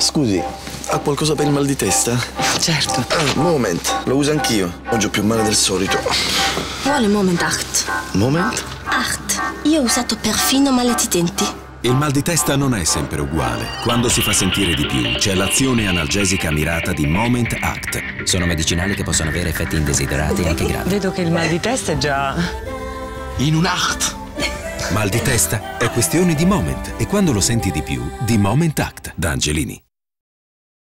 Scusi, ha qualcosa per il mal di testa? Certo. Ah, moment, lo uso anch'io. Oggi ho più male del solito. Vuole Moment 8? Moment? 8. Io ho usato perfino maletitenti. Il mal di testa non è sempre uguale. Quando si fa sentire di più, c'è l'azione analgesica mirata di Moment Act. Sono medicinali che possono avere effetti indesiderati e anche gravi. Vedo che il mal di testa è già... In un act. Mal di testa è questione di moment e quando lo senti di più, di Moment Act da Angelini.